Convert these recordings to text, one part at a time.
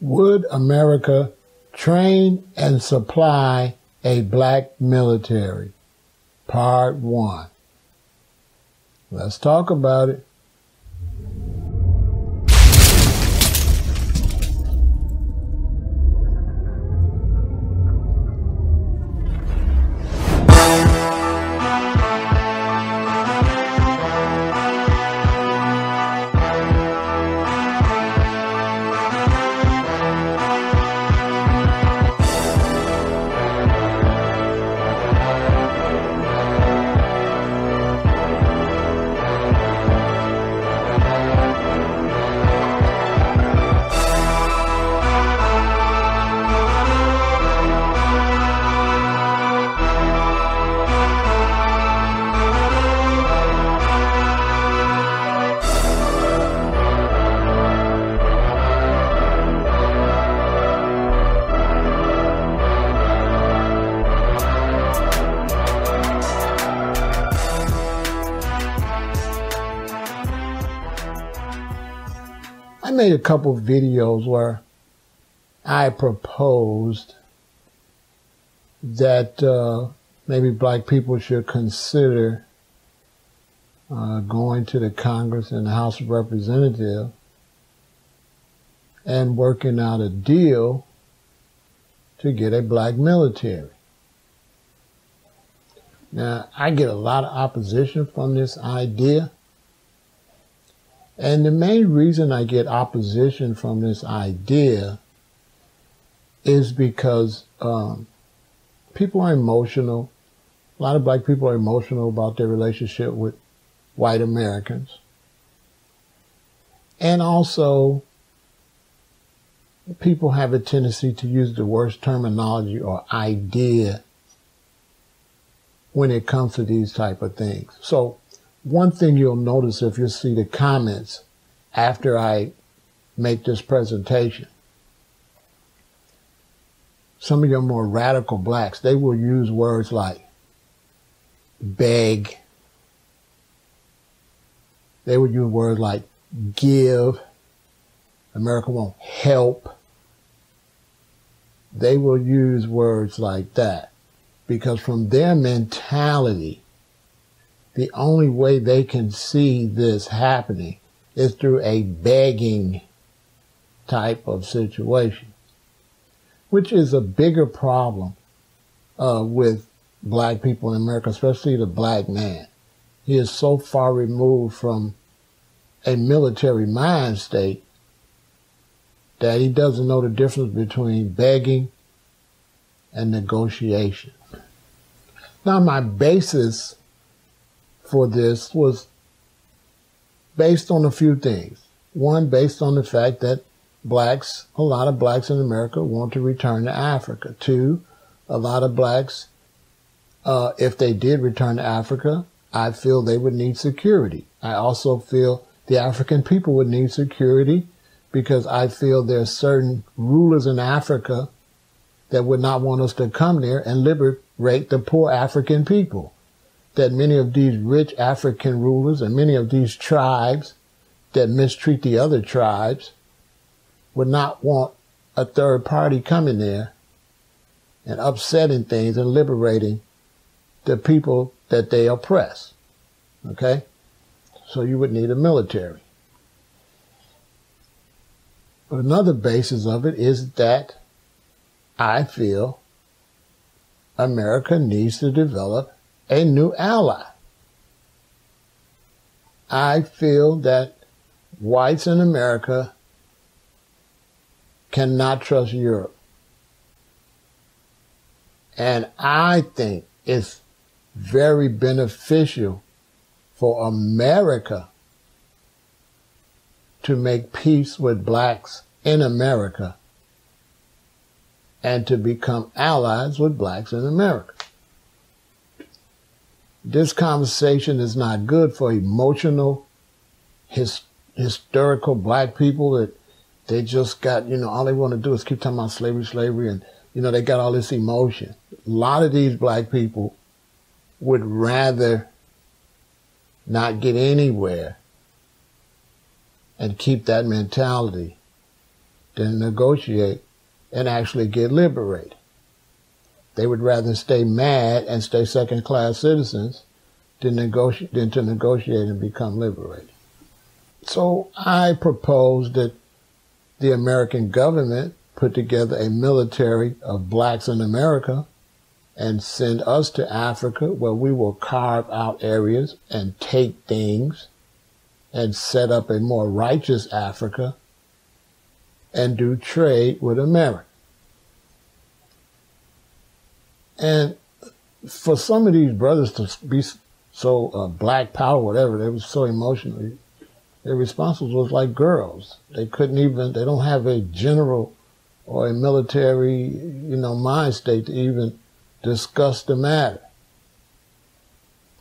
Would America train and supply a black military? Part one. Let's talk about it. Couple videos where I proposed that uh, maybe black people should consider uh, going to the Congress and the House of Representatives and working out a deal to get a black military. Now, I get a lot of opposition from this idea. And the main reason I get opposition from this idea is because um, people are emotional. A lot of black people are emotional about their relationship with white Americans. And also, people have a tendency to use the worst terminology or idea when it comes to these type of things. So one thing you'll notice if you see the comments after I make this presentation, some of your more radical blacks, they will use words like beg. They would use words like give. America won't help. They will use words like that because from their mentality, the only way they can see this happening is through a begging type of situation, which is a bigger problem uh, with black people in America, especially the black man. He is so far removed from a military mind state that he doesn't know the difference between begging and negotiation. Now, my basis for this was based on a few things. One, based on the fact that blacks, a lot of blacks in America want to return to Africa. Two, a lot of blacks, uh, if they did return to Africa, I feel they would need security. I also feel the African people would need security because I feel there are certain rulers in Africa that would not want us to come there and liberate the poor African people that many of these rich African rulers and many of these tribes that mistreat the other tribes would not want a third party coming there and upsetting things and liberating the people that they oppress. Okay? So you would need a military. But another basis of it is that I feel America needs to develop a new ally. I feel that whites in America cannot trust Europe. And I think it's very beneficial for America to make peace with blacks in America and to become allies with blacks in America this conversation is not good for emotional, his, hysterical black people that they just got, you know, all they want to do is keep talking about slavery, slavery, and, you know, they got all this emotion. A lot of these black people would rather not get anywhere and keep that mentality than negotiate and actually get liberated. They would rather stay mad and stay second class citizens than, negotiate, than to negotiate and become liberated. So I propose that the American government put together a military of blacks in America and send us to Africa where we will carve out areas and take things and set up a more righteous Africa and do trade with America. And for some of these brothers to be so uh, black power, whatever, they were so emotionally, their responses was like girls. They couldn't even, they don't have a general or a military, you know, mind state to even discuss the matter.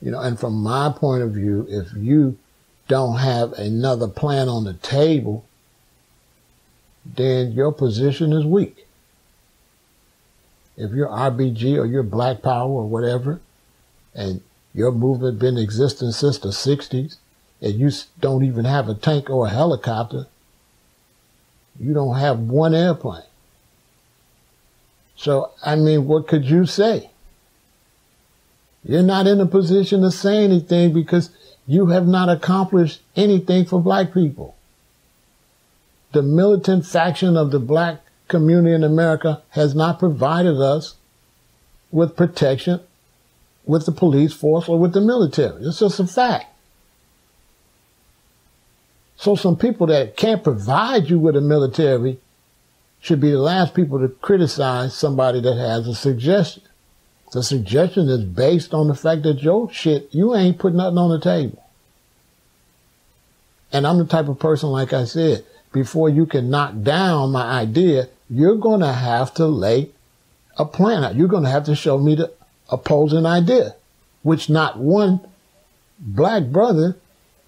You know, and from my point of view, if you don't have another plan on the table, then your position is weak. If you're RBG or you're Black Power or whatever, and your movement been existing since the 60s, and you don't even have a tank or a helicopter, you don't have one airplane. So, I mean, what could you say? You're not in a position to say anything because you have not accomplished anything for black people. The militant faction of the black community in America has not provided us with protection with the police force or with the military. It's just a fact. So some people that can't provide you with a military should be the last people to criticize somebody that has a suggestion. The suggestion is based on the fact that your shit, you ain't put nothing on the table. And I'm the type of person, like I said, before you can knock down my idea, you're going to have to lay a plan out. You're going to have to show me the opposing idea, which not one black brother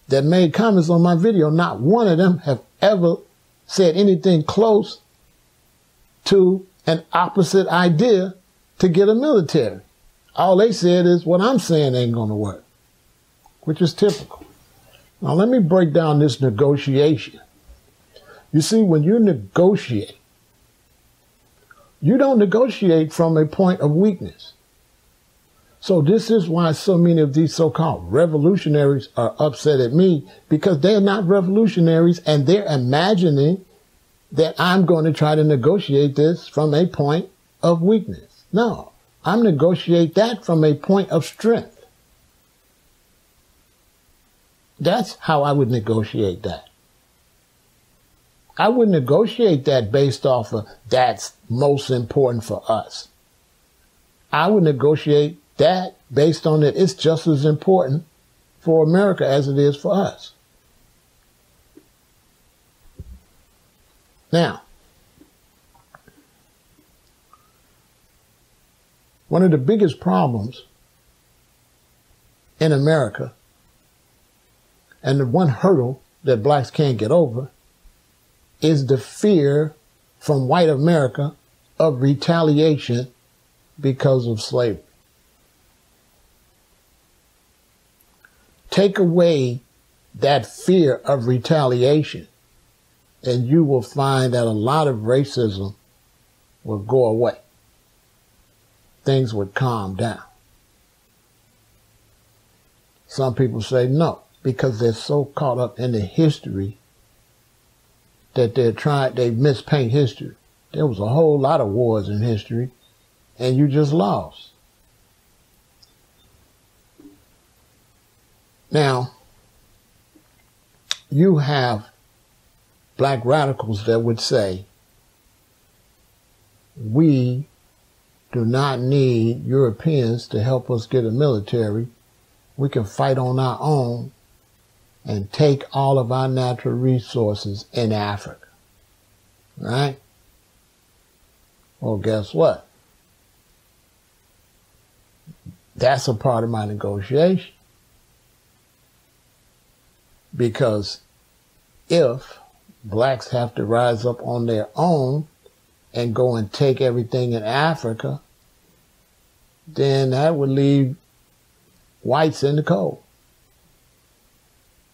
that made comments on my video, not one of them have ever said anything close to an opposite idea to get a military. All they said is what I'm saying ain't going to work, which is typical. Now let me break down this negotiation. You see, when you negotiate, you don't negotiate from a point of weakness. So this is why so many of these so-called revolutionaries are upset at me because they're not revolutionaries and they're imagining that I'm going to try to negotiate this from a point of weakness. No, I'm negotiate that from a point of strength. That's how I would negotiate that. I would negotiate that based off of that's most important for us. I would negotiate that based on that it's just as important for America as it is for us. Now, one of the biggest problems in America and the one hurdle that blacks can't get over is the fear from white America of retaliation because of slavery. Take away that fear of retaliation, and you will find that a lot of racism will go away. Things would calm down. Some people say no, because they're so caught up in the history that they're trying, they mispaint history. There was a whole lot of wars in history, and you just lost. Now, you have black radicals that would say, we do not need Europeans to help us get a military. We can fight on our own and take all of our natural resources in Africa. Right? Well, guess what? That's a part of my negotiation. Because if blacks have to rise up on their own and go and take everything in Africa, then that would leave whites in the cold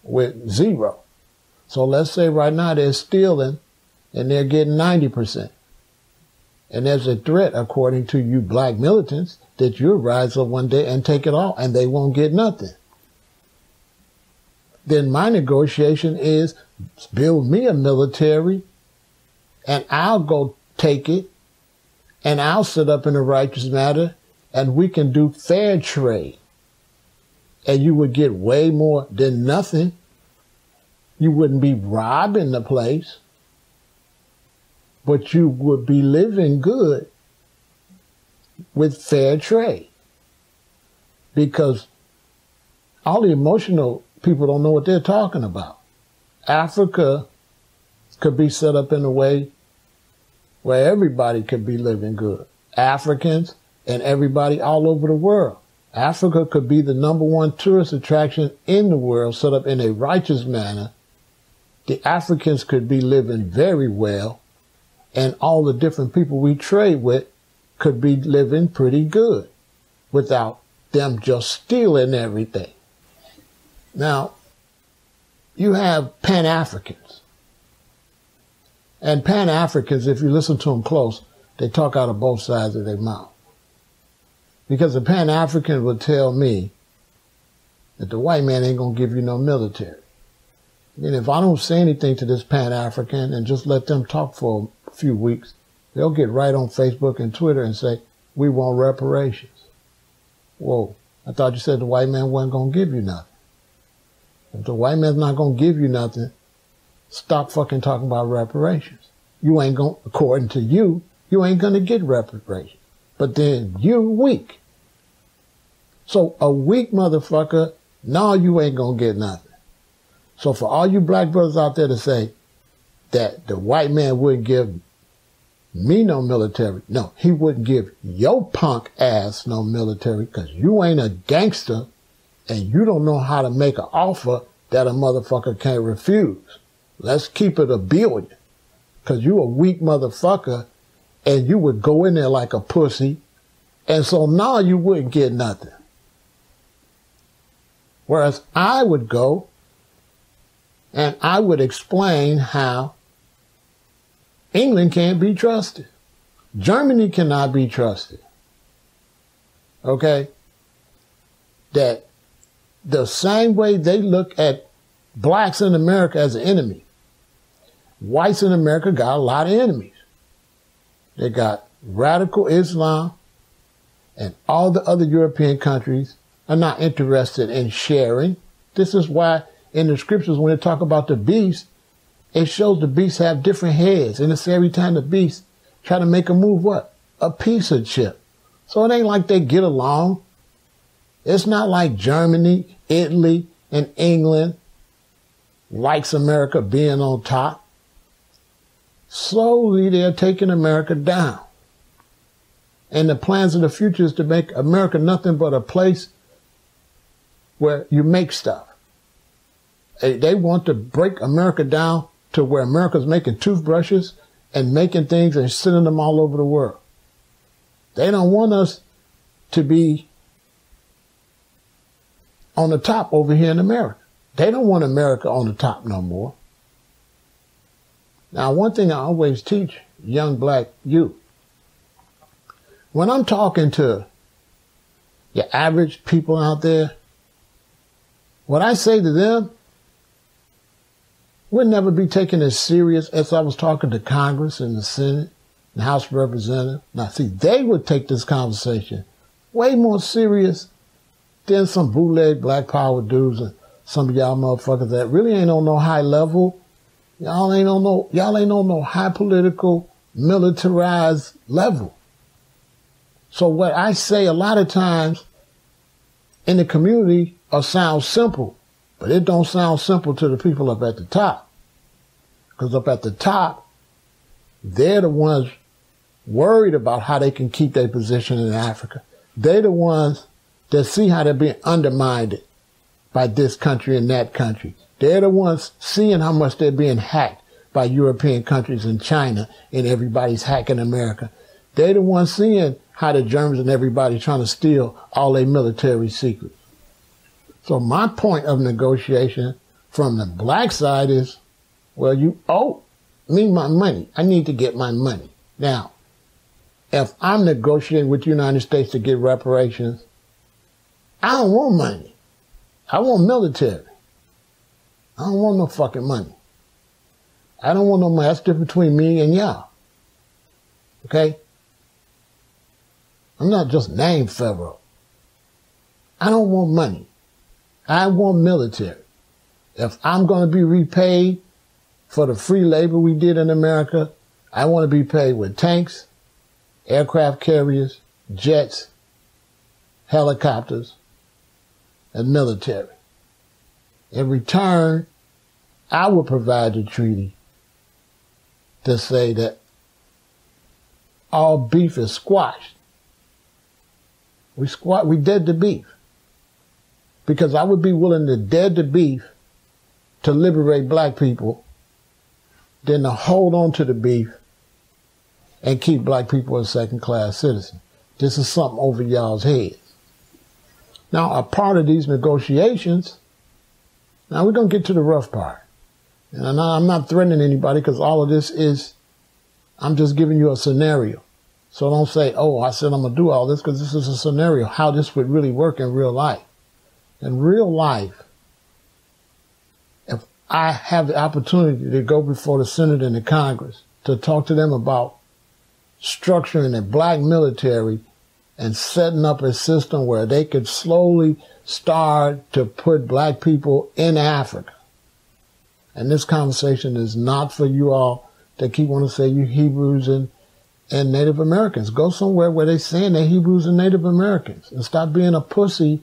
with zero. So let's say right now they're stealing and they're getting 90%. And there's a threat, according to you black militants, that you'll rise up one day and take it all and they won't get nothing. Then my negotiation is build me a military and I'll go take it and I'll sit up in a righteous matter and we can do fair trade. And you would get way more than nothing. You wouldn't be robbing the place, but you would be living good with fair trade. Because all the emotional people don't know what they're talking about. Africa could be set up in a way where everybody could be living good. Africans and everybody all over the world. Africa could be the number one tourist attraction in the world set up in a righteous manner. The Africans could be living very well and all the different people we trade with could be living pretty good without them just stealing everything. Now, you have Pan Africans. And Pan Africans, if you listen to them close, they talk out of both sides of their mouth. Because the Pan African would tell me that the white man ain't gonna give you no military. And if I don't say anything to this Pan African and just let them talk for a few weeks, they'll get right on Facebook and Twitter and say, we want reparations. Whoa, I thought you said the white man wasn't gonna give you nothing. If the white man's not gonna give you nothing, stop fucking talking about reparations. You ain't gonna, according to you, you ain't gonna get reparations but then you weak. So a weak motherfucker, no, you ain't gonna get nothing. So for all you black brothers out there to say that the white man wouldn't give me no military, no, he wouldn't give your punk ass no military because you ain't a gangster and you don't know how to make an offer that a motherfucker can't refuse. Let's keep it a billion because you a weak motherfucker and you would go in there like a pussy. And so now you wouldn't get nothing. Whereas I would go and I would explain how England can't be trusted. Germany cannot be trusted. Okay? That the same way they look at blacks in America as an enemy, whites in America got a lot of enemies. They got radical Islam, and all the other European countries are not interested in sharing. This is why in the scriptures, when they talk about the beast, it shows the beasts have different heads. And it's every time the beast try to make a move, what? A piece of chip. So it ain't like they get along. It's not like Germany, Italy, and England likes America being on top. Slowly, they're taking America down. And the plans of the future is to make America nothing but a place where you make stuff. They want to break America down to where America's making toothbrushes and making things and sending them all over the world. They don't want us to be on the top over here in America. They don't want America on the top no more. Now, one thing I always teach young black youth, when I'm talking to your average people out there, what I say to them would never be taken as serious as I was talking to Congress and the Senate and House of Representatives. Now, see, they would take this conversation way more serious than some bootleg black power dudes and some of y'all motherfuckers that really ain't on no high level Y'all ain't on no, y'all ain't on no high political, militarized level. So what I say a lot of times in the community uh, sounds simple, but it don't sound simple to the people up at the top. Because up at the top, they're the ones worried about how they can keep their position in Africa. They're the ones that see how they're being undermined by this country and that country. They're the ones seeing how much they're being hacked by European countries and China and everybody's hacking America. They're the ones seeing how the Germans and everybody trying to steal all their military secrets. So my point of negotiation from the black side is, well, you, owe me my money. I need to get my money. Now, if I'm negotiating with the United States to get reparations, I don't want money. I want military. I don't want no fucking money. I don't want no money. That's different between me and y'all. Okay? I'm not just named federal. I don't want money. I want military. If I'm going to be repaid for the free labor we did in America, I want to be paid with tanks, aircraft carriers, jets, helicopters, and military. In return, I will provide the treaty to say that all beef is squashed. We squat, we dead the beef. Because I would be willing to dead the beef to liberate black people than to hold on to the beef and keep black people as second class citizens. This is something over y'all's heads. Now, a part of these negotiations, now we're going to get to the rough part. And I'm not threatening anybody because all of this is, I'm just giving you a scenario. So don't say, oh, I said I'm going to do all this because this is a scenario, how this would really work in real life. In real life, if I have the opportunity to go before the Senate and the Congress to talk to them about structuring a black military and setting up a system where they could slowly start to put black people in Africa. And this conversation is not for you all that keep wanting to say you Hebrews and, and Native Americans. Go somewhere where they're saying they're Hebrews and Native Americans and stop being a pussy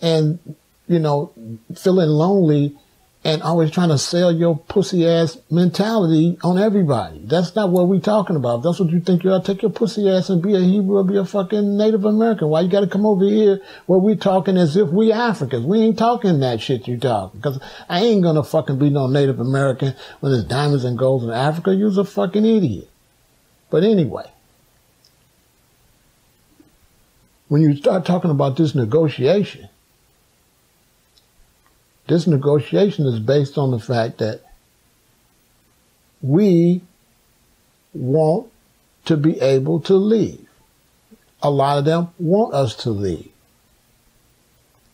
and, you know, feeling lonely and always trying to sell your pussy ass mentality on everybody. That's not what we're talking about. that's what you think you are, take your pussy ass and be a Hebrew or be a fucking Native American. Why you got to come over here where we talking as if we Africans? We ain't talking that shit you talking. Cause I ain't gonna fucking be no Native American when there's diamonds and gold in Africa. You's a fucking idiot. But anyway, when you start talking about this negotiation, this negotiation is based on the fact that we want to be able to leave. A lot of them want us to leave.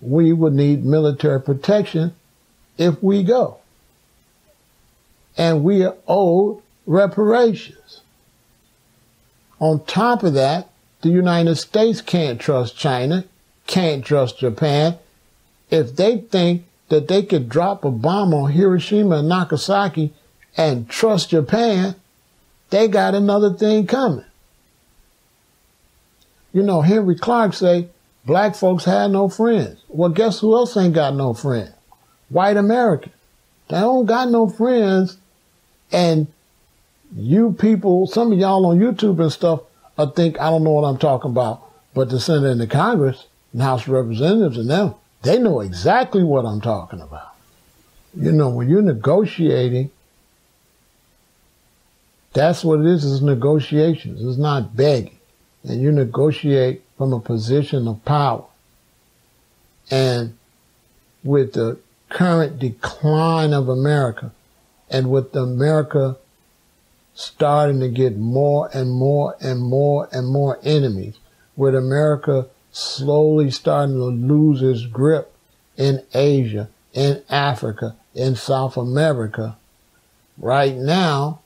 We would need military protection if we go. And we are owed reparations. On top of that, the United States can't trust China, can't trust Japan. If they think that they could drop a bomb on Hiroshima and Nagasaki and trust Japan, they got another thing coming. You know, Henrik Clarke say, black folks had no friends. Well, guess who else ain't got no friends? White Americans. They don't got no friends. And you people, some of y'all on YouTube and stuff, I think I don't know what I'm talking about, but the Senate and the Congress and House of Representatives and them, they know exactly what I'm talking about. You know, when you're negotiating, that's what it is, is negotiations. It's not begging. And you negotiate from a position of power. And with the current decline of America and with America starting to get more and more and more and more enemies, with America slowly starting to lose its grip in Asia, in Africa, in South America. Right now,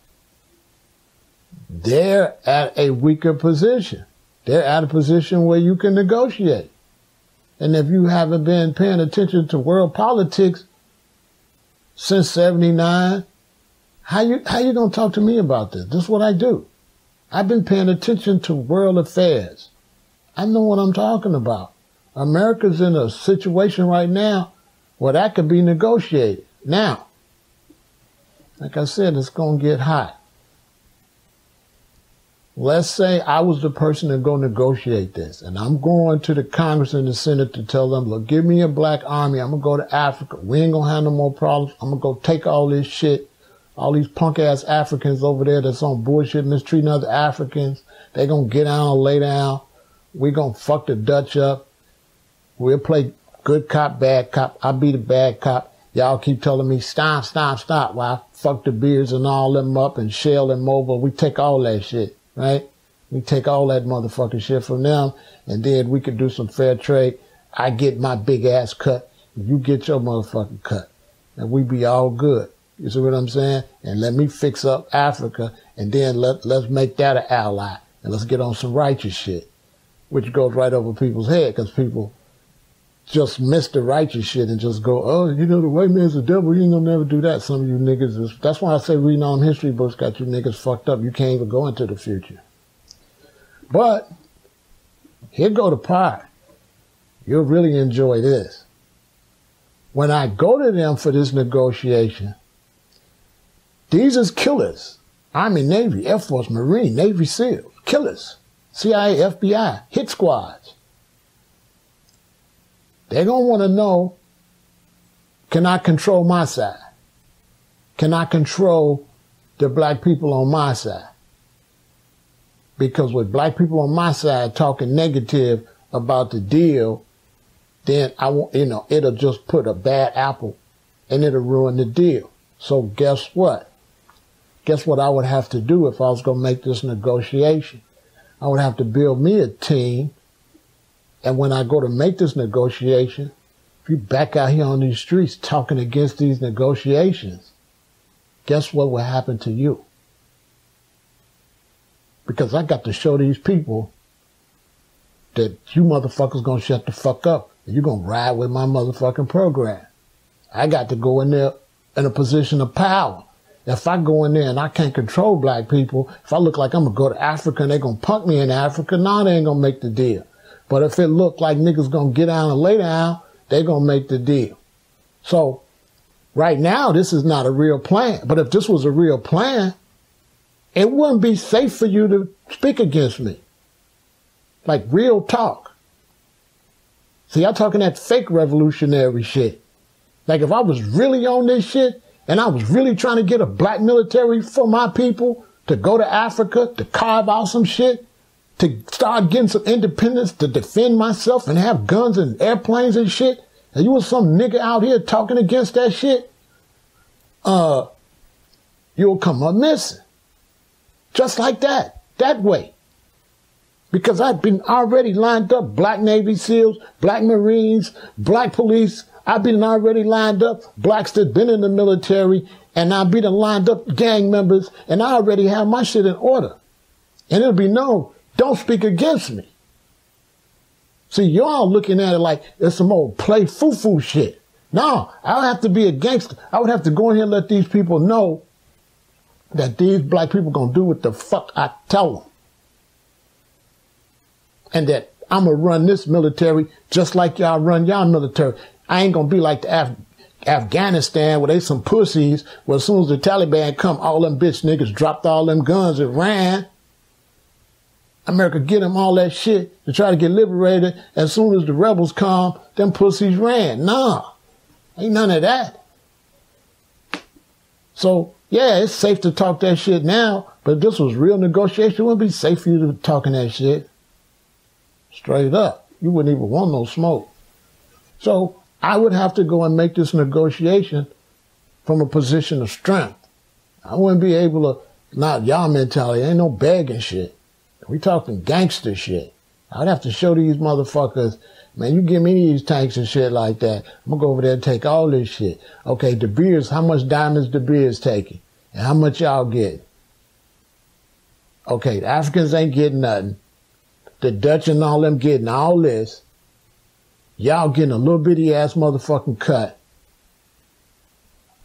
they're at a weaker position. They're at a position where you can negotiate. And if you haven't been paying attention to world politics since 79, how you, how you gonna talk to me about this? This is what I do. I've been paying attention to world affairs. I know what I'm talking about. America's in a situation right now where that could be negotiated. Now, like I said, it's going to get hot. Let's say I was the person to go negotiate this, and I'm going to the Congress and the Senate to tell them, look, give me a black army. I'm going to go to Africa. We ain't going to have no more problems. I'm going to go take all this shit, all these punk ass Africans over there that's on bullshit mistreating other Africans. They're going to get down and lay down. We're going to fuck the Dutch up. We'll play good cop, bad cop. I'll be the bad cop. Y'all keep telling me stop, stop, stop. Well, fuck De Beers and all them up and Shell them over. We take all that shit, right? We take all that motherfucking shit from them and then we could do some fair trade. I get my big ass cut. You get your motherfucking cut. And we be all good. You see what I'm saying? And let me fix up Africa and then let, let's make that an ally and let's get on some righteous shit, which goes right over people's head because people just miss the righteous shit and just go, oh, you know, the white man's the devil. You ain't gonna never do that. Some of you niggas is, that's why I say reading them history books got you niggas fucked up. You can't even go into the future. But here go the part. You'll really enjoy this. When I go to them for this negotiation, these is killers. Army, Navy, Air Force, Marine, Navy SEALs, killers, CIA, FBI, hit squads. They're going to want to know, can I control my side? Can I control the black people on my side? Because with black people on my side talking negative about the deal, then I want, you know, it'll just put a bad apple and it'll ruin the deal. So guess what? Guess what I would have to do if I was going to make this negotiation? I would have to build me a team. And when I go to make this negotiation, if you back out here on these streets talking against these negotiations, guess what will happen to you? Because I got to show these people that you motherfuckers gonna shut the fuck up and you're gonna ride with my motherfucking program. I got to go in there in a position of power. If I go in there and I can't control black people, if I look like I'm gonna go to Africa and they're gonna punk me in Africa, nah, they ain't gonna make the deal. But if it look like niggas gonna get down and lay down, they gonna make the deal. So right now, this is not a real plan. But if this was a real plan, it wouldn't be safe for you to speak against me. Like real talk. See, I'm talking that fake revolutionary shit. Like if I was really on this shit, and I was really trying to get a black military for my people to go to Africa to carve out some shit, to start getting some independence to defend myself and have guns and airplanes and shit. And you was some nigga out here talking against that shit, uh, you'll come up missing. Just like that, that way. Because I've been already lined up black Navy SEALs, black Marines, black police, I've been already lined up blacks that been in the military, and I've been lined up gang members, and I already have my shit in order. And it'll be known, don't speak against me. See, y'all looking at it like it's some old play foo-foo shit. No, I would have to be a gangster. I would have to go in here and let these people know that these black people gonna do what the fuck I tell them. And that I'm gonna run this military just like y'all run y'all military. I ain't gonna be like the Af- Afghanistan where they some pussies where as soon as the Taliban come, all them bitch niggas dropped all them guns and ran. America get them all that shit to try to get liberated. As soon as the rebels come, them pussies ran. Nah, ain't none of that. So yeah, it's safe to talk that shit now, but if this was real negotiation, it wouldn't be safe for you to be talking that shit. Straight up. You wouldn't even want no smoke. So I would have to go and make this negotiation from a position of strength. I wouldn't be able to, not y'all mentality, ain't no begging shit. We talking gangster shit. I'd have to show these motherfuckers, man, you give me these tanks and shit like that. I'm gonna go over there and take all this shit. Okay, De Beers, how much diamonds De Beers taking? And how much y'all get? Okay, the Africans ain't getting nothing. The Dutch and all them getting all this. Y'all getting a little bitty ass motherfucking cut.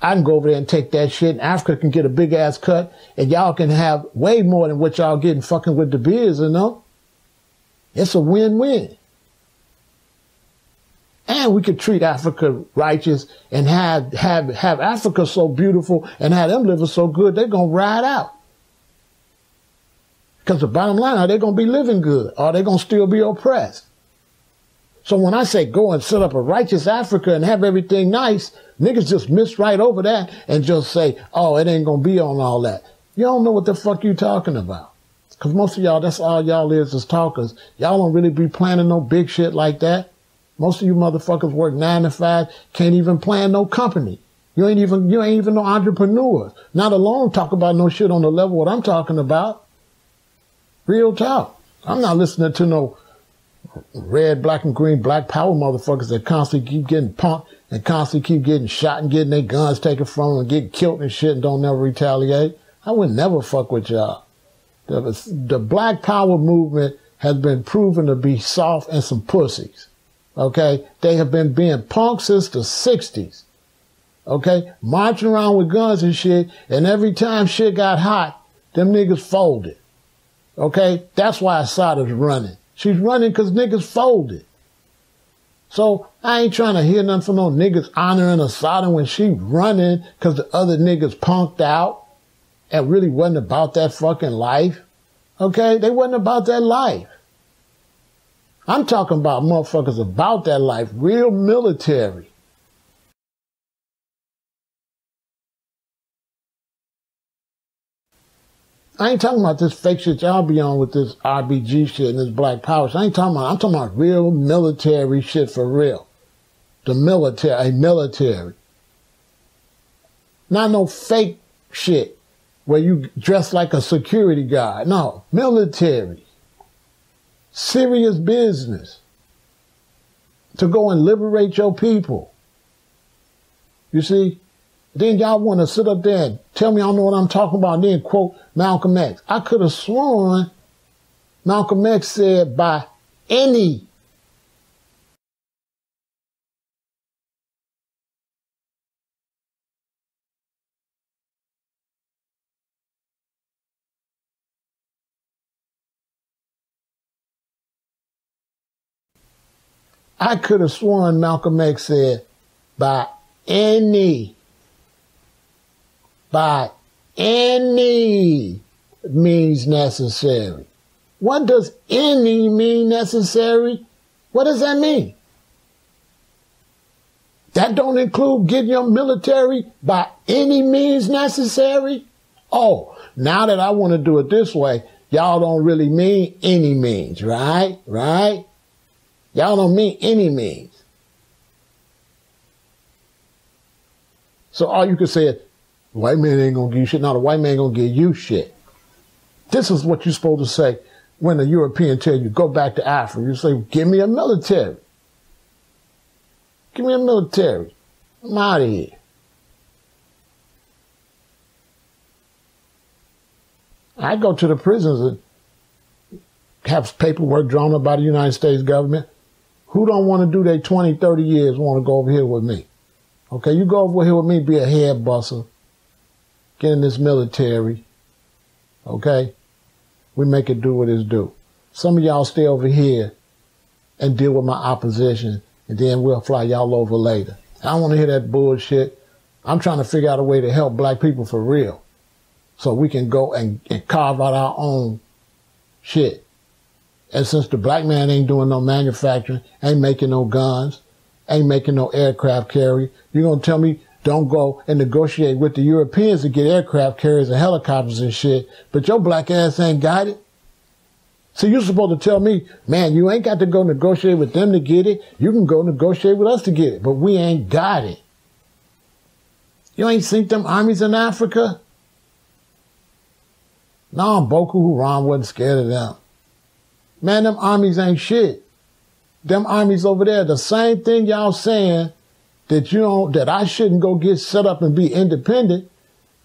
I can go over there and take that shit, and Africa can get a big ass cut, and y'all can have way more than what y'all getting fucking with De Beers, you know? It's a win-win. And we could treat Africa righteous and have, have, have Africa so beautiful and have them living so good, they're going to ride out. Because the bottom line, are they going to be living good? Or are they going to still be oppressed? So when I say go and set up a righteous Africa and have everything nice, niggas just miss right over that and just say, oh, it ain't gonna be on all that. You don't know what the fuck you talking about. Cause most of y'all, that's all y'all is is talkers. Y'all don't really be planning no big shit like that. Most of you motherfuckers work nine to five, can't even plan no company. You ain't even you ain't even no entrepreneurs. Not alone talk about no shit on the level what I'm talking about. Real talk. I'm not listening to no red, black, and green, black power motherfuckers that constantly keep getting punked and constantly keep getting shot and getting their guns taken from them and get killed and shit and don't never retaliate. I would never fuck with y'all. The, the black power movement has been proven to be soft and some pussies. Okay? They have been being punked since the 60s. Okay? Marching around with guns and shit, and every time shit got hot, them niggas folded. Okay? That's why Assata's running. She's running because niggas folded. So I ain't trying to hear nothing from no niggas honoring Assata when she running because the other niggas punked out and really wasn't about that fucking life. Okay? They wasn't about that life. I'm talking about motherfuckers about that life, real military. I ain't talking about this fake shit y'all be on with this RBG shit and this black power. Shit. I ain't talking about, I'm talking about real military shit for real. The military, a military. Not no fake shit where you dress like a security guard. No, military. Serious business. To go and liberate your people. You see? Then y'all want to sit up there and tell me I don't know what I'm talking about and then quote Malcolm X. I could have sworn Malcolm X said by any I could have sworn Malcolm X said by any by any means necessary. What does any mean necessary? What does that mean? That don't include getting your military by any means necessary? Oh, now that I want to do it this way, y'all don't really mean any means, right? Right? Y'all don't mean any means. So all you can say is, white man ain't gonna give you shit. Not a white man gonna give you shit. This is what you're supposed to say when a European tell you go back to Africa. You say, give me a military. Give me a military. I'm out of here. I go to the prisons and have paperwork drawn up by the United States government. Who don't want to do their 20, 30 years want to go over here with me? Okay, you go over here with me, be a head buster get in this military. Okay? We make it do what it's do. Some of y'all stay over here and deal with my opposition, and then we'll fly y'all over later. I don't want to hear that bullshit. I'm trying to figure out a way to help black people for real. So we can go and, and carve out our own shit. And since the black man ain't doing no manufacturing, ain't making no guns, ain't making no aircraft carrier, you gonna tell me don't go and negotiate with the Europeans to get aircraft carriers and helicopters and shit, but your black ass ain't got it. So you're supposed to tell me, man, you ain't got to go negotiate with them to get it. You can go negotiate with us to get it, but we ain't got it. You ain't seen them armies in Africa? No, Boko Haram wasn't scared of them. Man, them armies ain't shit. Them armies over there, the same thing y'all saying that you don't, that I shouldn't go get set up and be independent,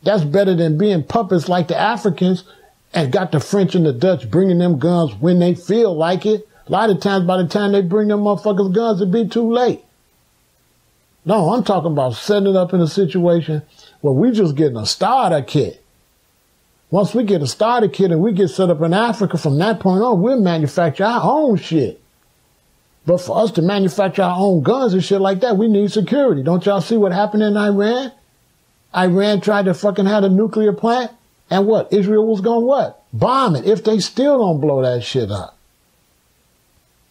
that's better than being puppets like the Africans and got the French and the Dutch bringing them guns when they feel like it. A lot of times by the time they bring them motherfuckers guns, it'd be too late. No, I'm talking about setting up in a situation where we just getting a starter kit. Once we get a starter kit and we get set up in Africa, from that point on, we'll manufacture our own shit. But for us to manufacture our own guns and shit like that, we need security. Don't y'all see what happened in Iran? Iran tried to fucking have a nuclear plant, and what? Israel was going what? Bomb it if they still don't blow that shit up.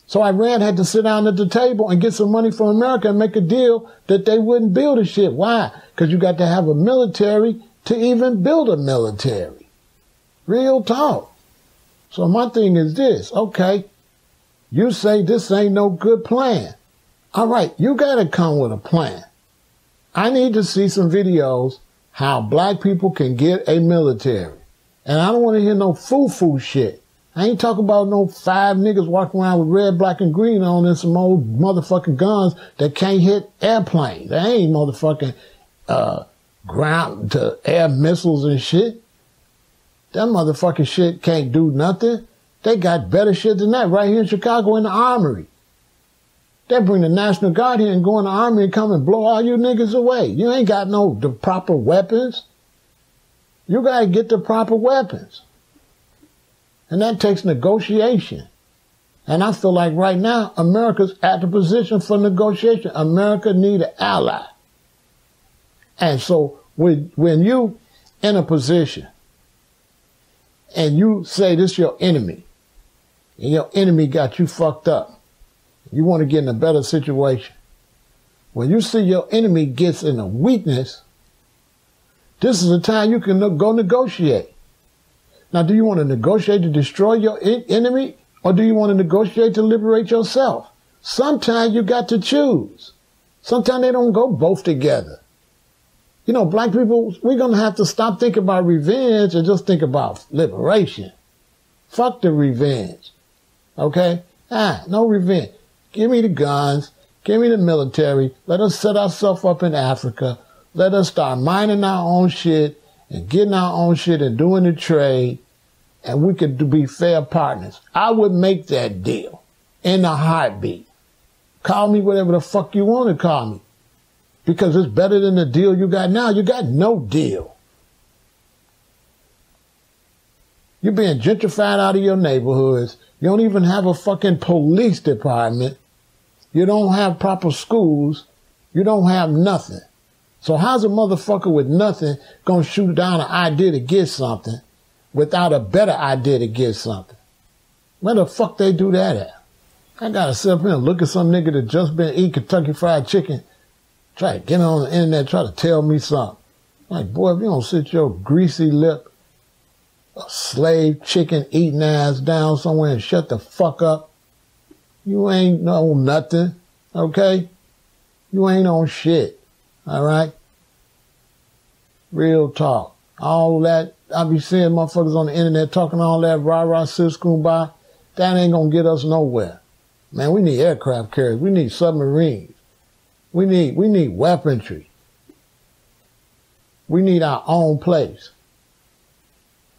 So Iran had to sit down at the table and get some money from America and make a deal that they wouldn't build a shit. Why? Because you got to have a military to even build a military. Real talk. So my thing is this, okay, you say this ain't no good plan. All right, you got to come with a plan. I need to see some videos how black people can get a military. And I don't want to hear no foo-foo shit. I ain't talking about no five niggas walking around with red, black, and green on and some old motherfucking guns that can't hit airplanes. They ain't motherfucking uh, ground to air missiles and shit. That motherfucking shit can't do nothing. They got better shit than that right here in Chicago in the armory. They bring the National Guard here and go in the army and come and blow all you niggas away. You ain't got no the proper weapons. You gotta get the proper weapons. And that takes negotiation. And I feel like right now, America's at the position for negotiation. America need an ally. And so when, when you in a position and you say this your enemy, and your enemy got you fucked up, you want to get in a better situation. When you see your enemy gets in a weakness, this is the time you can go negotiate. Now, do you want to negotiate to destroy your enemy or do you want to negotiate to liberate yourself? Sometimes you got to choose. Sometimes they don't go both together. You know, black people, we're going to have to stop thinking about revenge and just think about liberation. Fuck the revenge. Okay? Ah, no revenge. Give me the guns. Give me the military. Let us set ourselves up in Africa. Let us start mining our own shit and getting our own shit and doing the trade and we could be fair partners. I would make that deal in a heartbeat. Call me whatever the fuck you want to call me. Because it's better than the deal you got now. You got no deal. You're being gentrified out of your neighborhoods. You don't even have a fucking police department. You don't have proper schools. You don't have nothing. So how's a motherfucker with nothing gonna shoot down an idea to get something without a better idea to get something. Where the fuck they do that at? I gotta sit up here and look at some nigga that just been eating Kentucky Fried Chicken, try to get on the internet, try to tell me something. Like, boy, if you don't sit your greasy lip, slave chicken eating ass down somewhere and shut the fuck up, you ain't no nothing, okay? You ain't on shit, all right? Real talk. All that I be seeing motherfuckers on the internet talking all that rah rah sis by. That ain't gonna get us nowhere. Man, we need aircraft carriers. We need submarines. We need we need weaponry. We need our own place.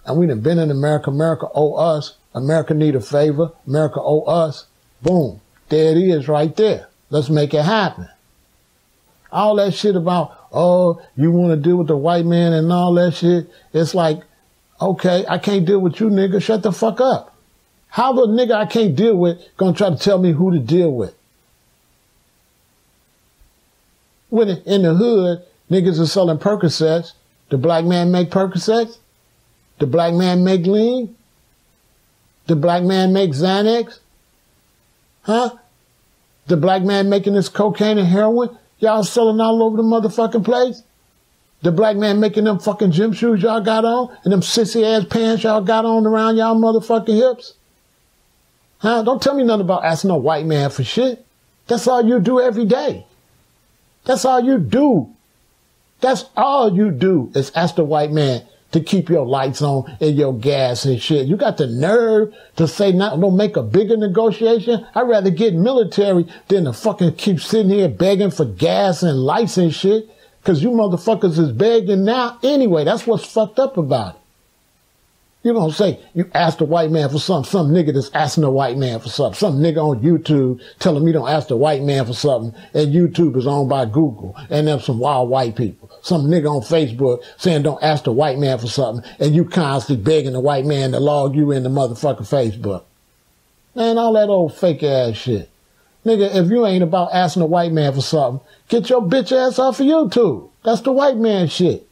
And we done been in America. America owe us. America need a favor. America owe us. Boom. There it is right there. Let's make it happen. All that shit about oh, you want to deal with the white man and all that shit. It's like, okay, I can't deal with you, nigga. Shut the fuck up. How the nigga I can't deal with gonna try to tell me who to deal with? When in the hood, niggas are selling Percocets. The black man make Percocets? The black man make lean? The black man make Xanax? Huh? The black man making this cocaine and heroin? Y'all selling all over the motherfucking place? The black man making them fucking gym shoes y'all got on and them sissy ass pants y'all got on around y'all motherfucking hips? Huh? Don't tell me nothing about asking a white man for shit. That's all you do every day. That's all you do. That's all you do is ask the white man to keep your lights on and your gas and shit. You got the nerve to say not don't make a bigger negotiation. I'd rather get military than to fucking keep sitting here begging for gas and lights and shit. Cause you motherfuckers is begging now anyway. That's what's fucked up about it. You don't say you ask the white man for something. Some nigga that's asking the white man for something. Some nigga on YouTube telling me don't ask the white man for something. And YouTube is owned by Google. And them some wild white people. Some nigga on Facebook saying don't ask the white man for something. And you constantly begging the white man to log you in the motherfucking Facebook. Man, all that old fake ass shit. Nigga, if you ain't about asking the white man for something, get your bitch ass off of YouTube. That's the white man shit.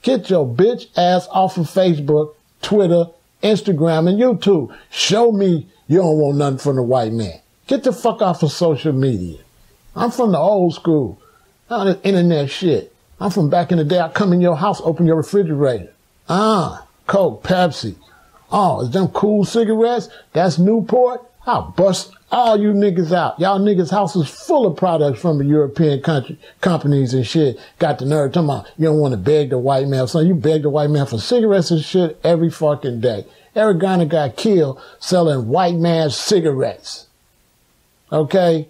Get your bitch ass off of Facebook Twitter, Instagram, and YouTube. Show me you don't want nothing from the white man. Get the fuck off of social media. I'm from the old school. Not the internet shit. I'm from back in the day. I come in your house, open your refrigerator. Ah, Coke, Pepsi. Oh, is them cool cigarettes? That's Newport? I'll bust all you niggas out. Y'all niggas' houses full of products from the European country companies and shit. Got the nerve talking about you don't want to beg the white man. So you beg the white man for cigarettes and shit every fucking day. Eric Garner got killed selling white man cigarettes. Okay?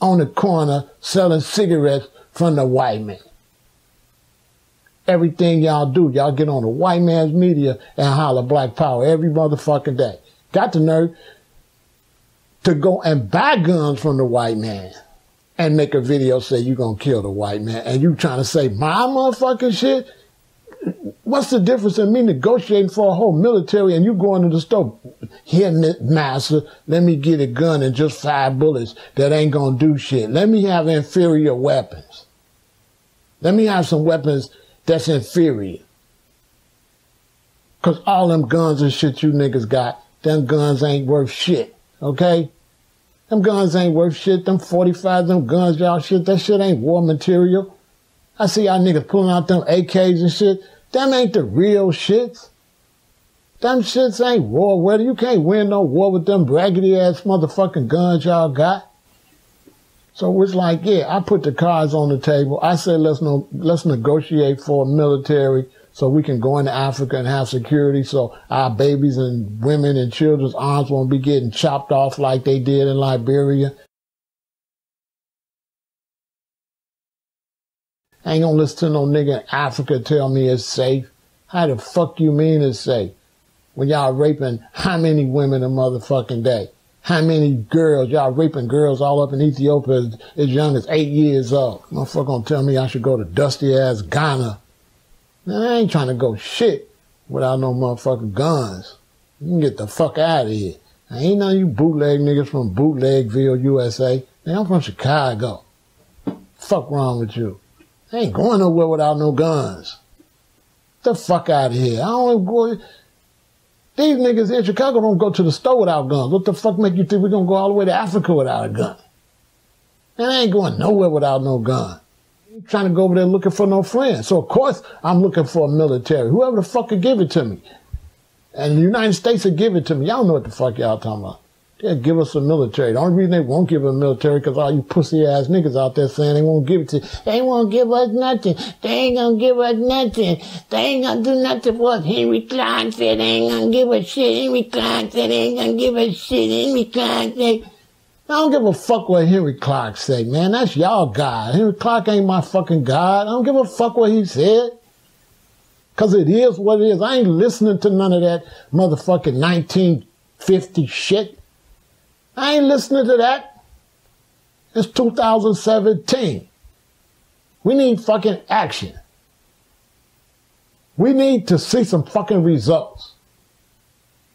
On the corner selling cigarettes from the white man. Everything y'all do, y'all get on the white man's media and holler black power every motherfucking day. Got the nerve to go and buy guns from the white man and make a video say you're gonna kill the white man and you trying to say my motherfucking shit? What's the difference in me negotiating for a whole military and you going to the store? Here, master, let me get a gun and just five bullets that ain't gonna do shit. Let me have inferior weapons. Let me have some weapons that's inferior. Cause all them guns and shit you niggas got, them guns ain't worth shit. Okay? Them guns ain't worth shit. Them 45, them guns, y'all shit, that shit ain't war material. I see y'all niggas pulling out them AKs and shit. Them ain't the real shits. Them shits ain't war weather. You can't win no war with them raggedy ass motherfucking guns y'all got. So it's like, yeah, I put the cards on the table. I said, let's no, let's negotiate for a military so we can go into Africa and have security so our babies and women and children's arms won't be getting chopped off like they did in Liberia. I ain't gonna listen to no nigga in Africa tell me it's safe. How the fuck you mean it's safe? When y'all raping how many women a motherfucking day? How many girls? Y'all raping girls all up in Ethiopia as, as young as eight years old. Motherfucker gonna tell me I should go to dusty ass Ghana I ain't trying to go shit without no motherfucking guns. You can get the fuck out of here. I ain't none of you bootleg niggas from Bootlegville, USA. Man, I'm from Chicago. Fuck wrong with you? I ain't going nowhere without no guns. The fuck out of here. I don't go. These niggas in Chicago don't go to the store without guns. What the fuck make you think we're gonna go all the way to Africa without a gun? Man, I ain't going nowhere without no gun trying to go over there looking for no friends. So of course I'm looking for a military. Whoever the fuck could give it to me. And the United States will give it to me. Y'all know what the fuck y'all talking about. They'll give us a military. The only reason they won't give a military because all you pussy ass niggas out there saying they won't give it to you. They won't give us nothing. They ain't gonna give us nothing. They ain't gonna do nothing for us. Henry Klein said they ain't gonna give us shit. Henry Klein said they ain't gonna give us shit. Henry Klein said I don't give a fuck what Henrik Clarke say, man. That's y'all God. Henrik Clarke ain't my fucking God. I don't give a fuck what he said. Cause it is what it is. I ain't listening to none of that motherfucking 1950 shit. I ain't listening to that. It's 2017. We need fucking action. We need to see some fucking results.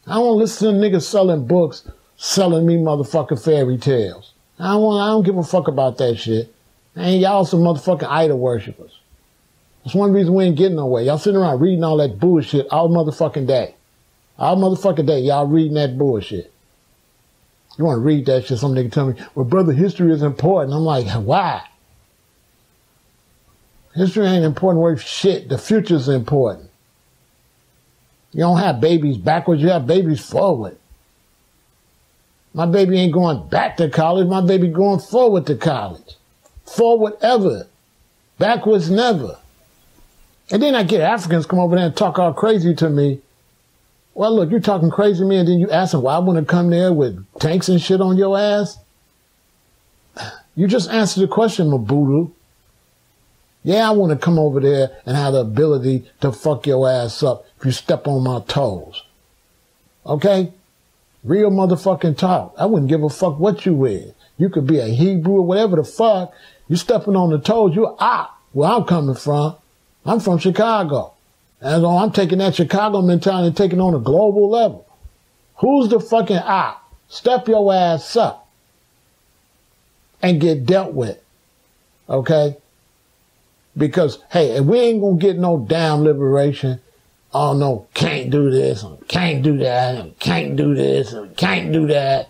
I don't listen to niggas selling books selling me motherfucking fairy tales. I don't want, I don't give a fuck about that shit. And y'all some motherfucking idol worshippers. That's one reason we ain't getting nowhere. Y'all sitting around reading all that bullshit all motherfucking day. All motherfucking day, y'all reading that bullshit. You want to read that shit, some nigga tell me, well, brother, history is important. I'm like, why? History ain't important worth shit. The future's important. You don't have babies backwards, you have babies forward. My baby ain't going back to college. My baby going forward to college. Forward ever. Backwards never. And then I get Africans come over there and talk all crazy to me. Well, look, you're talking crazy to me, and then you ask them why I want to come there with tanks and shit on your ass. You just answered the question, Mabudu. Yeah, I want to come over there and have the ability to fuck your ass up if you step on my toes. Okay? Real motherfucking talk. I wouldn't give a fuck what you with. You could be a Hebrew or whatever the fuck. You stepping on the toes, you're ah, where I'm coming from. I'm from Chicago. And I'm taking that Chicago mentality and taking on a global level. Who's the fucking op? Step your ass up and get dealt with. Okay? Because, hey, if we ain't gonna get no damn liberation, oh no, can't do this, can't do that, can't do this, can't do that.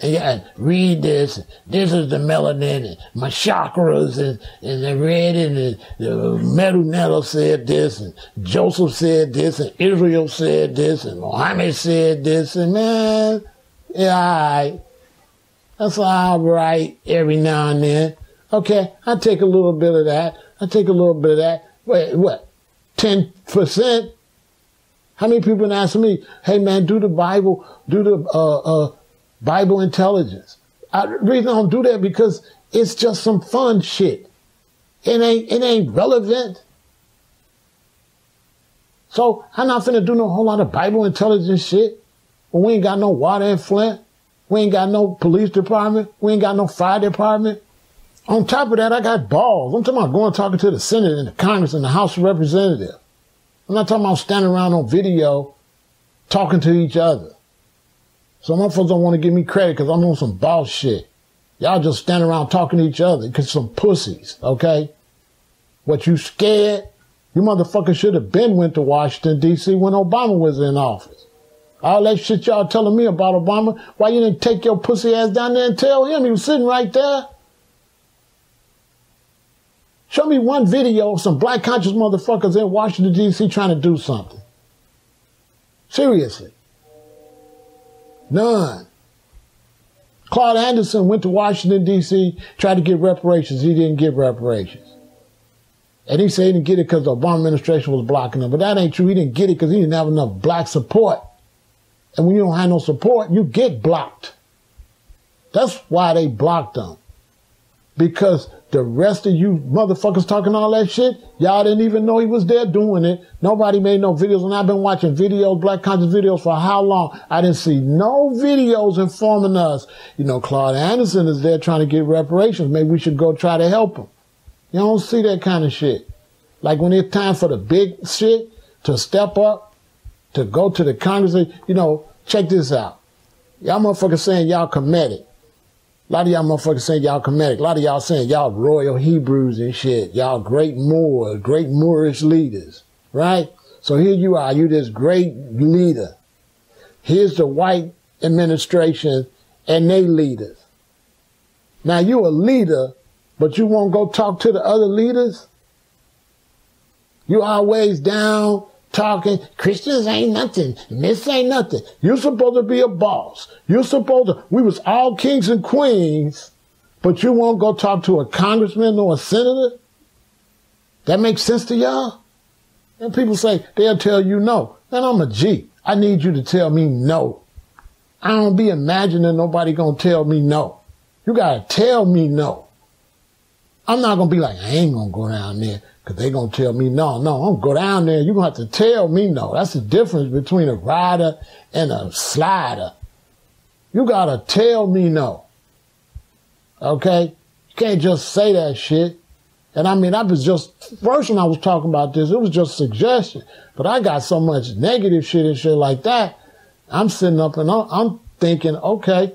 And yeah, read this. This is the melanin, and my chakras, and, and the red, and the, the said this, and Joseph said this, and Israel said this, and Muhammad said this, and man, Yeah, right. That's all right every now and then. Okay, I take a little bit of that. I take a little bit of that. Wait, what? 10%? How many people ask me, hey man, do the Bible, do the uh, uh, Bible intelligence? I, the reason I don't do that because it's just some fun shit. It ain't, it ain't relevant. So I'm not finna do no whole lot of Bible intelligence shit we ain't got no water in Flint. We ain't got no police department. We ain't got no fire department. On top of that, I got balls. I'm talking about going talking to the Senate and the Congress and the House of Representatives. I'm not talking about standing around on video talking to each other. Some motherfuckers don't want to give me credit because I'm on some boss shit. Y'all just standing around talking to each other because some pussies, okay? What you scared? You motherfuckers should have been went to Washington, D.C. when Obama was in office. All that shit y'all telling me about Obama, why you didn't take your pussy ass down there and tell him he was sitting right there? Show me one video of some black conscious motherfuckers in Washington, D.C. trying to do something. Seriously. None. Claude Anderson went to Washington, D.C., tried to get reparations. He didn't get reparations. And he said he didn't get it because the Obama administration was blocking him. But that ain't true. He didn't get it because he didn't have enough black support. And when you don't have no support, you get blocked. That's why they blocked him. Because the rest of you motherfuckers talking all that shit, y'all didn't even know he was there doing it. Nobody made no videos, and I've been watching videos, black conscious videos for how long? I didn't see no videos informing us. You know, Claude Anderson is there trying to get reparations. Maybe we should go try to help him. You don't see that kind of shit. Like when it's time for the big shit to step up, to go to the Congress, you know, check this out. Y'all motherfuckers saying y'all Kemetic. Lot of y'all motherfuckers saying y'all Kemetic. A lot of y'all saying y'all royal Hebrews and shit. Y'all great Moors, great Moorish leaders, right? So here you are, you this great leader. Here's the white administration and they leaders. Now you a leader, but you won't go talk to the other leaders? You always down talking, Christians ain't nothing, this ain't nothing. You're supposed to be a boss. You're supposed to, we was all kings and queens, but you won't go talk to a congressman or a senator? That makes sense to y'all? And people say, they'll tell you no. And I'm a G. I need you to tell me no. I don't be imagining nobody gonna tell me no. You gotta tell me no. I'm not gonna be like, I ain't gonna go down there. Cause they gonna tell me no, no, I'm go down there. You gonna have to tell me no. That's the difference between a rider and a slider. You gotta tell me no. Okay? You can't just say that shit. And I mean, I was just, first when I was talking about this, it was just suggestion. But I got so much negative shit and shit like that. I'm sitting up and I'm thinking, okay,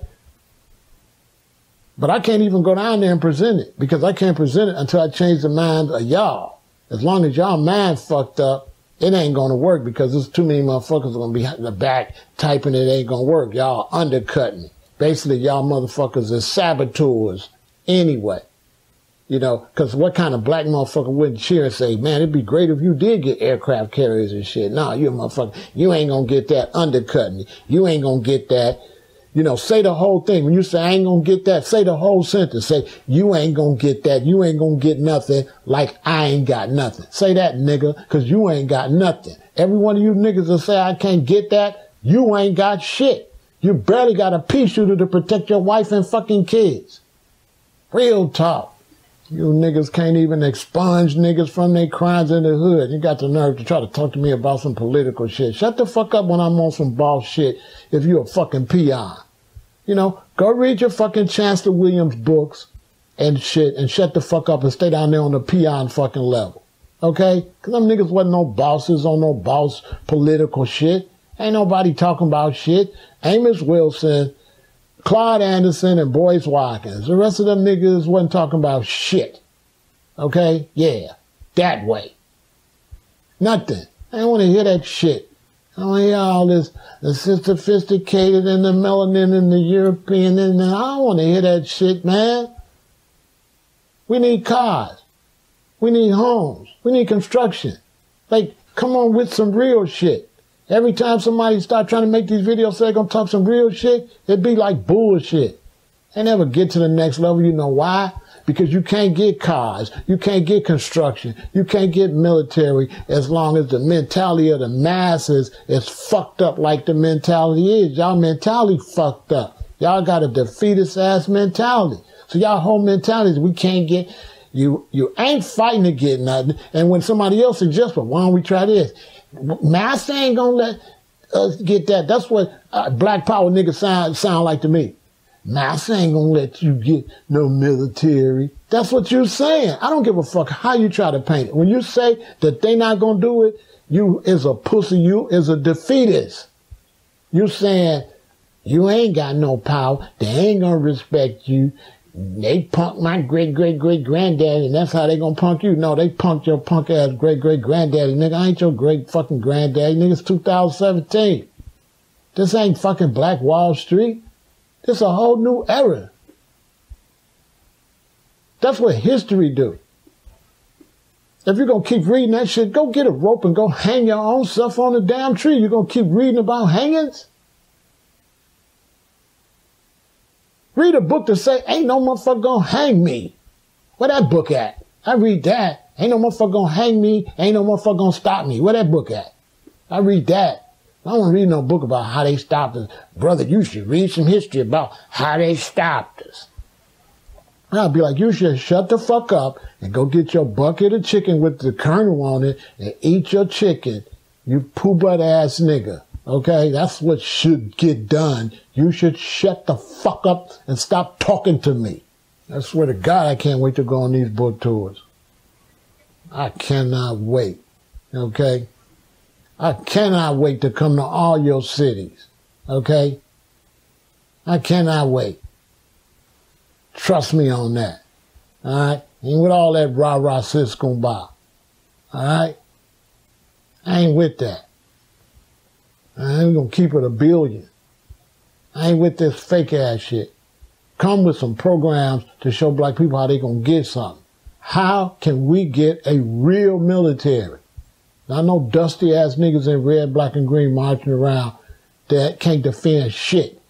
but I can't even go down there and present it because I can't present it until I change the mind of y'all. As long as y'all mind fucked up, it ain't gonna work because there's too many motherfuckers gonna be in the back typing it ain't gonna work. Y'all undercutting. Basically, y'all motherfuckers is saboteurs anyway. You know, cause what kind of black motherfucker wouldn't cheer and say, man, it'd be great if you did get aircraft carriers and shit. Nah, you a motherfucker. You ain't gonna get that undercutting. You ain't gonna get that you know, say the whole thing. When you say, I ain't gonna get that, say the whole sentence. Say, you ain't gonna get that. You ain't gonna get nothing like I ain't got nothing. Say that, nigga, cause you ain't got nothing. Every one of you niggas will say, I can't get that. You ain't got shit. You barely got a pea shooter to protect your wife and fucking kids. Real talk. You niggas can't even expunge niggas from their crimes in the hood. You got the nerve to try to talk to me about some political shit. Shut the fuck up when I'm on some boss shit if you're a fucking peon. You know, go read your fucking Chancellor Williams books and shit and shut the fuck up and stay down there on the peon fucking level. Okay? Cause them niggas wasn't no bosses on no boss political shit. Ain't nobody talking about shit. Amos Wilson, Claude Anderson, and Boyce Watkins. The rest of them niggas wasn't talking about shit. Okay? Yeah. That way. Nothing. I don't want to hear that shit. Oh hear all this the sophisticated and the melanin and the European and the, I don't want to hear that shit, man. We need cars. We need homes. We need construction. Like, come on with some real shit. Every time somebody start trying to make these videos say they're gonna talk some real shit, it'd be like bullshit. They never get to the next level. You know why? Because you can't get cars, you can't get construction, you can't get military as long as the mentality of the masses is fucked up like the mentality is. Y'all mentality fucked up. Y'all got a defeatist ass mentality. So y'all whole mentality is we can't get you you ain't fighting to get nothing. And when somebody else suggests, well, why don't we try this? Mass ain't gonna let us get that. That's what uh, black power niggas sound sound like to me. Mass ain't gonna let you get no military. That's what you're saying. I don't give a fuck how you try to paint it. When you say that they not gonna do it, you is a pussy. You is a defeatist. You saying you ain't got no power. They ain't gonna respect you. They punk my great great great granddaddy, and that's how they gonna punk you. No, they punked your punk ass great great granddaddy, nigga. I ain't your great fucking granddaddy, nigga. It's 2017. This ain't fucking Black Wall Street. It's a whole new era. That's what history do. If you're gonna keep reading that shit, go get a rope and go hang your own stuff on the damn tree. You're gonna keep reading about hangings? Read a book to say, ain't no motherfucker gonna hang me. Where that book at? I read that. Ain't no motherfucker gonna hang me. Ain't no motherfucker gonna stop me. Where that book at? I read that. I don't read no book about how they stopped us. Brother, you should read some history about how they stopped us. I'll be like, you should shut the fuck up and go get your bucket of chicken with the Colonel on it and eat your chicken. You poo butt ass nigga. Okay, that's what should get done. You should shut the fuck up and stop talking to me. I swear to God, I can't wait to go on these book tours. I cannot wait. Okay? I cannot wait to come to all your cities. Okay? I cannot wait. Trust me on that. Alright? Ain't with all that rah rah sis buy. Alright? I ain't with that. I ain't gonna keep it a billion. I ain't with this fake ass shit. Come with some programs to show black people how they gonna get something. How can we get a real military? I know dusty ass niggas in red, black, and green marching around that can't defend shit.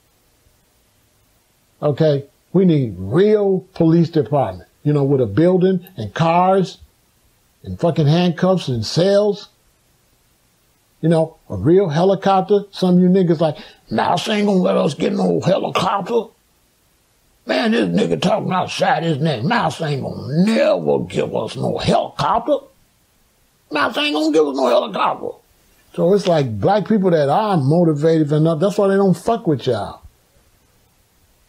Okay? We need real police department. You know, with a building and cars and fucking handcuffs and cells. You know, a real helicopter. Some of you niggas like, Mouse ain't gonna let us get no helicopter. Man, this nigga talking outside his neck. Mouse ain't gonna never give us no helicopter. Mouse ain't gonna give us no helicopter. So it's like black people that are motivated enough, that's why they don't fuck with y'all.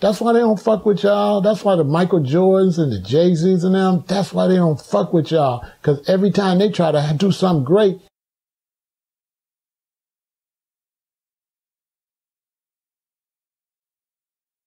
That's why they don't fuck with y'all. That's why the Michael Jordans and the Jay-Z's and them, that's why they don't fuck with y'all. Cause every time they try to do something great,